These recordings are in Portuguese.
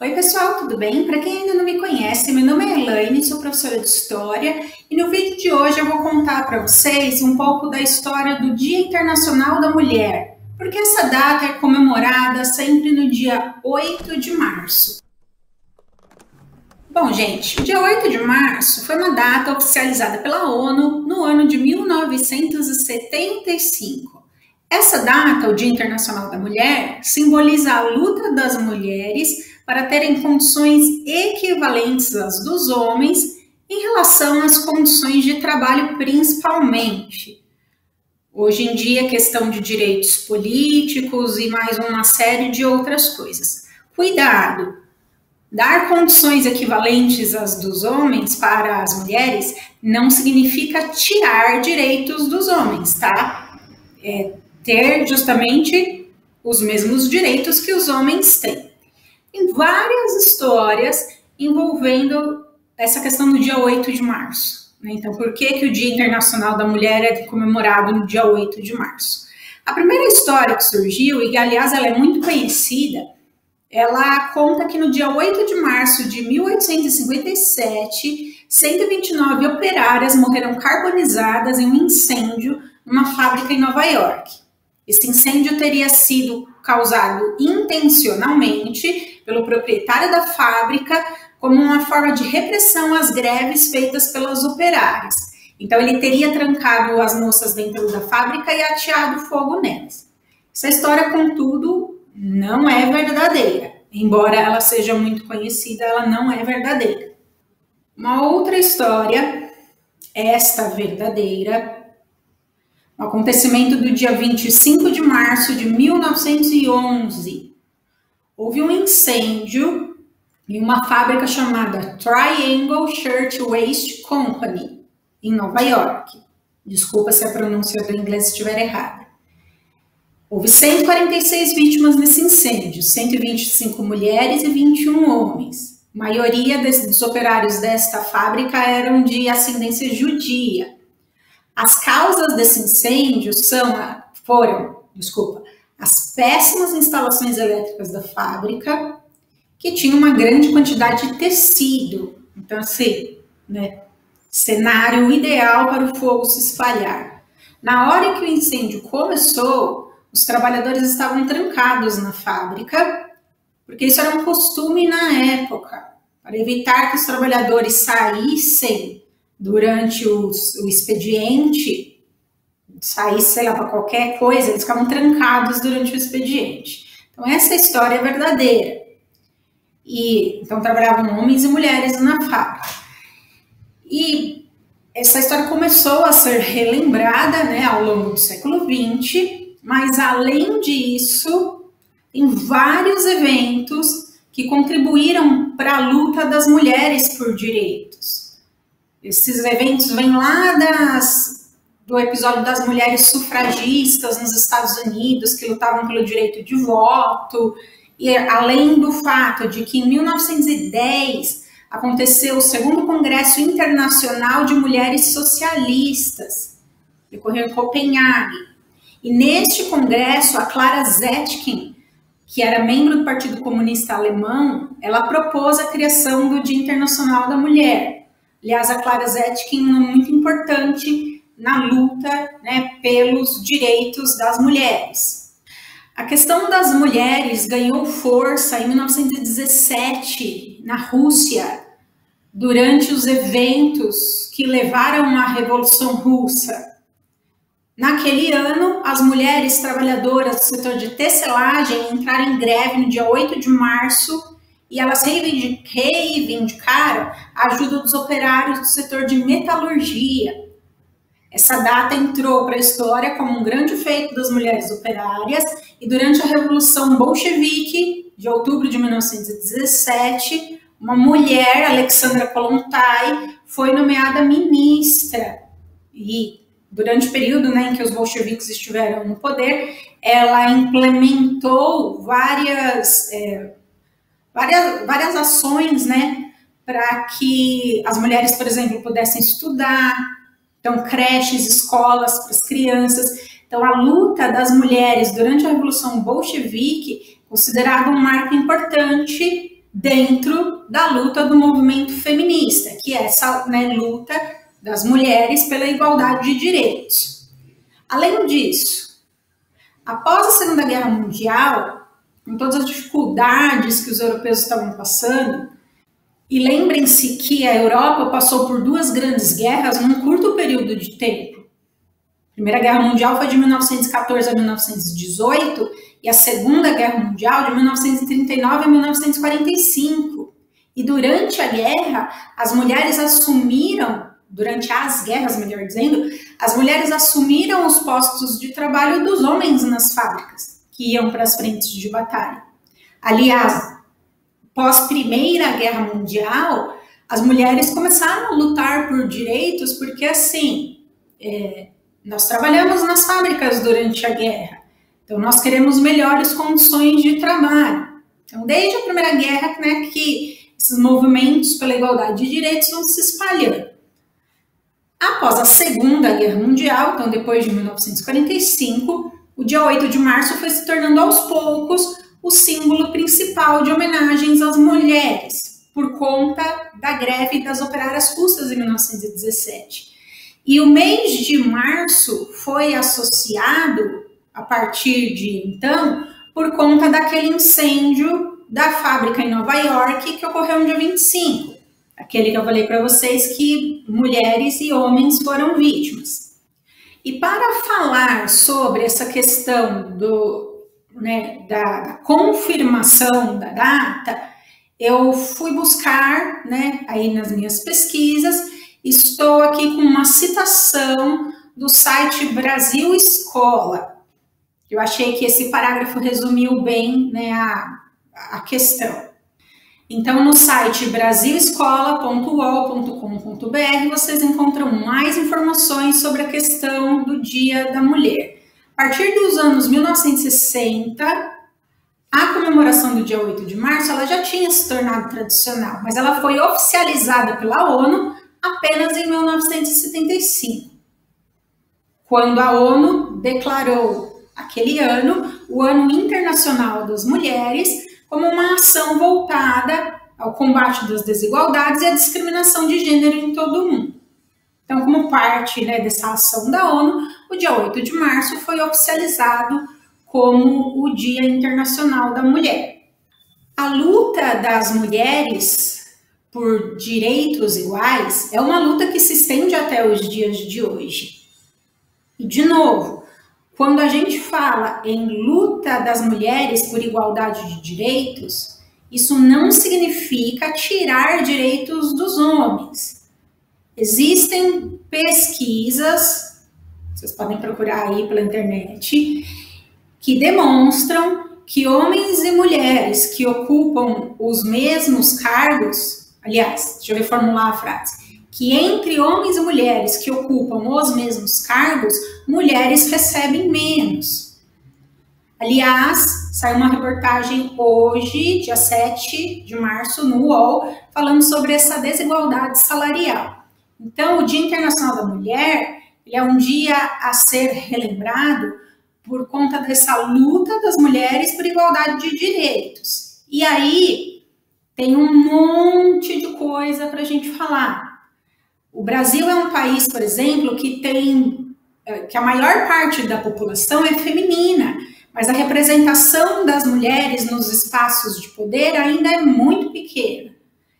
Oi, pessoal, tudo bem? Para quem ainda não me conhece, meu nome é Elaine, sou professora de História e no vídeo de hoje eu vou contar para vocês um pouco da história do Dia Internacional da Mulher, porque essa data é comemorada sempre no dia 8 de março. Bom, gente, o dia 8 de março foi uma data oficializada pela ONU no ano de 1975. Essa data, o Dia Internacional da Mulher, simboliza a luta das mulheres para terem condições equivalentes às dos homens em relação às condições de trabalho, principalmente. Hoje em dia, questão de direitos políticos e mais uma série de outras coisas. Cuidado! Dar condições equivalentes às dos homens para as mulheres não significa tirar direitos dos homens, tá? É ter justamente os mesmos direitos que os homens têm. Tem várias histórias envolvendo essa questão do dia 8 de março. Né? Então, por que, que o Dia Internacional da Mulher é comemorado no dia 8 de março? A primeira história que surgiu, e aliás ela é muito conhecida, ela conta que no dia 8 de março de 1857, 129 operárias morreram carbonizadas em um incêndio numa fábrica em Nova York. Esse incêndio teria sido causado intencionalmente pelo proprietário da fábrica como uma forma de repressão às greves feitas pelas operárias. Então ele teria trancado as moças dentro da fábrica e ateado fogo nelas. Essa história, contudo, não é verdadeira. Embora ela seja muito conhecida, ela não é verdadeira. Uma outra história, esta verdadeira, um acontecimento do dia 25 de março de 1911. Houve um incêndio em uma fábrica chamada Triangle Shirt Waste Company, em Nova York. Desculpa se a pronúncia do inglês estiver errada. Houve 146 vítimas nesse incêndio, 125 mulheres e 21 homens. A maioria dos operários desta fábrica eram de ascendência judia. As causas desse incêndio são, foram, desculpa, as péssimas instalações elétricas da fábrica, que tinha uma grande quantidade de tecido. Então, assim, né, cenário ideal para o fogo se espalhar. Na hora que o incêndio começou, os trabalhadores estavam trancados na fábrica, porque isso era um costume na época, para evitar que os trabalhadores saíssem durante os, o expediente, sair, sei lá, para qualquer coisa, eles ficavam trancados durante o expediente. Então, essa história é verdadeira. E, então, trabalhavam homens e mulheres na fábrica. E essa história começou a ser relembrada né, ao longo do século XX, mas, além disso, tem vários eventos que contribuíram para a luta das mulheres por direitos. Esses eventos vêm lá das, do episódio das mulheres sufragistas nos Estados Unidos, que lutavam pelo direito de voto, e além do fato de que em 1910 aconteceu o segundo Congresso Internacional de Mulheres Socialistas, que ocorreu em Copenhague. E neste congresso, a Clara Zetkin, que era membro do Partido Comunista Alemão, ela propôs a criação do Dia Internacional da Mulher. Aliás, a Clara Zetkin é muito importante na luta né, pelos direitos das mulheres. A questão das mulheres ganhou força em 1917 na Rússia, durante os eventos que levaram à Revolução Russa. Naquele ano, as mulheres trabalhadoras do setor de tecelagem entraram em greve no dia 8 de março e elas reivindicaram a ajuda dos operários do setor de metalurgia. Essa data entrou para a história como um grande feito das mulheres operárias e durante a Revolução Bolchevique de outubro de 1917, uma mulher, Alexandra Kolontai, foi nomeada ministra e durante o período né, em que os bolcheviques estiveram no poder, ela implementou várias é, várias, várias ações, né, para que as mulheres, por exemplo, pudessem estudar, então creches, escolas para as crianças. Então a luta das mulheres durante a Revolução Bolchevique, considerada um marco importante dentro da luta do movimento feminista, que é essa né, luta das mulheres pela igualdade de direitos. Além disso, após a Segunda Guerra Mundial, com todas as dificuldades que os europeus estavam passando, e lembrem-se que a Europa passou por duas grandes guerras num curto período de tempo. A Primeira Guerra Mundial foi de 1914 a 1918 e a Segunda Guerra Mundial de 1939 a 1945. E durante a guerra, as mulheres assumiram, durante as guerras, melhor dizendo, as mulheres assumiram os postos de trabalho dos homens nas fábricas, que iam para as frentes de batalha. Aliás, pós Primeira Guerra Mundial, as mulheres começaram a lutar por direitos, porque assim, é, nós trabalhamos nas fábricas durante a guerra, então nós queremos melhores condições de trabalho. Então, desde a Primeira Guerra, né, que esses movimentos pela igualdade de direitos vão se espalhando. Após a Segunda Guerra Mundial, então depois de 1945, o dia 8 de março foi se tornando aos poucos o símbolo principal de homenagens às mulheres, por conta da greve das operárias russas em 1917. E o mês de março foi associado, a partir de então, por conta daquele incêndio da fábrica em Nova York que ocorreu no dia 25. Aquele que eu falei para vocês que mulheres e homens foram vítimas. E para falar sobre essa questão do, né, da, da, confirmação da data, eu fui buscar, né, aí nas minhas pesquisas, estou aqui com uma citação do site Brasil Escola. Eu achei que esse parágrafo resumiu bem né, a, a questão. Então, no site brasilescola.ol.com.br vocês encontram mais informações sobre a questão do Dia da Mulher. A partir dos anos 1960, a comemoração do dia 8 de março ela já tinha se tornado tradicional, mas ela foi oficializada pela ONU apenas em 1975, quando a ONU declarou aquele ano o Ano Internacional das Mulheres como uma ação voltada ao combate das desigualdades e à discriminação de gênero em todo o mundo. Então, como parte né, dessa ação da ONU, o dia 8 de março foi oficializado como o Dia Internacional da Mulher. A luta das mulheres por direitos iguais é uma luta que se estende até os dias de hoje. E, de novo, quando a gente fala em luta das mulheres por igualdade de direitos, isso não significa tirar direitos dos homens. Existem pesquisas, vocês podem procurar aí pela internet, que demonstram que homens e mulheres que ocupam os mesmos cargos, aliás, deixa eu reformular a frase, que entre homens e mulheres que ocupam os mesmos cargos, mulheres recebem menos. Aliás, saiu uma reportagem hoje, dia 7 de março, no UOL, falando sobre essa desigualdade salarial. Então, o Dia Internacional da Mulher é um dia a ser relembrado por conta dessa luta das mulheres por igualdade de direitos. E aí tem um monte de coisa para a gente falar. O Brasil é um país, por exemplo, que tem é, que a maior parte da população é feminina, mas a representação das mulheres nos espaços de poder ainda é muito pequena.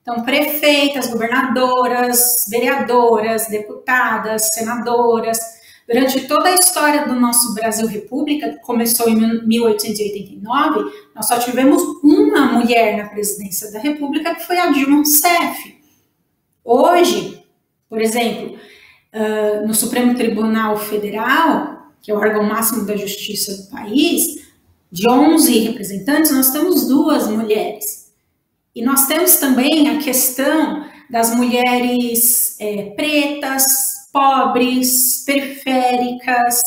Então, prefeitas, governadoras, vereadoras, deputadas, senadoras, durante toda a história do nosso Brasil República, que começou em 1889, nós só tivemos uma mulher na presidência da República, que foi a Dilma Rousseff. Hoje, por exemplo, no Supremo Tribunal Federal, que é o órgão máximo da justiça do país, de 11 representantes, nós temos duas mulheres. E nós temos também a questão das mulheres é, pretas, pobres, periféricas,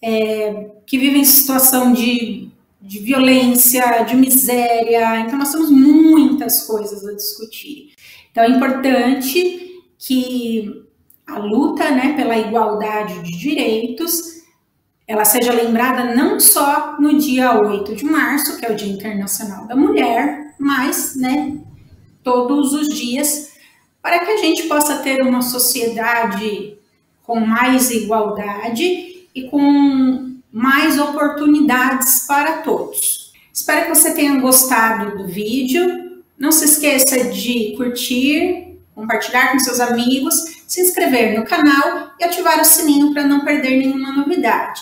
é, que vivem em situação de, de violência, de miséria. Então, nós temos muitas coisas a discutir. Então, é importante que a luta né, pela igualdade de direitos ela seja lembrada não só no dia 8 de março, que é o Dia Internacional da Mulher, mas, né, todos os dias, para que a gente possa ter uma sociedade com mais igualdade e com mais oportunidades para todos. Espero que você tenha gostado do vídeo. Não se esqueça de curtir, compartilhar com seus amigos, se inscrever no canal e ativar o sininho para não perder nenhuma novidade.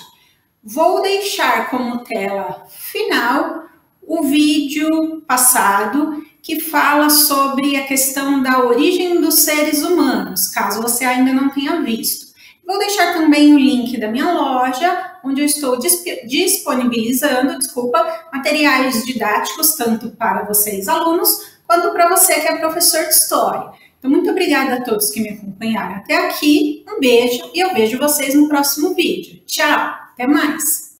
Vou deixar como tela final o vídeo passado que fala sobre a questão da origem dos seres humanos, caso você ainda não tenha visto. Vou deixar também o link da minha loja, onde eu estou disponibilizando, desculpa, materiais didáticos tanto para vocês alunos quanto para você que é professor de história. Então, muito obrigada a todos que me acompanharam até aqui. Um beijo e eu vejo vocês no próximo vídeo. Tchau, até mais!